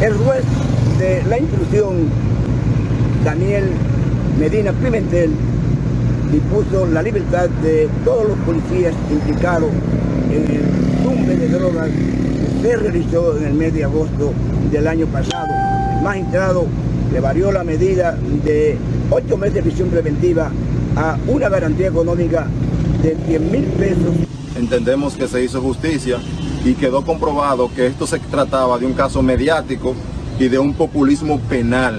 El juez de la instrucción, Daniel Medina Pimentel, dispuso la libertad de todos los policías implicados en el tumbe de drogas que se realizó en el mes de agosto del año pasado. El magistrado le varió la medida de ocho meses de prisión preventiva a una garantía económica de 100 mil pesos. Entendemos que se hizo justicia y quedó comprobado que esto se trataba de un caso mediático y de un populismo penal.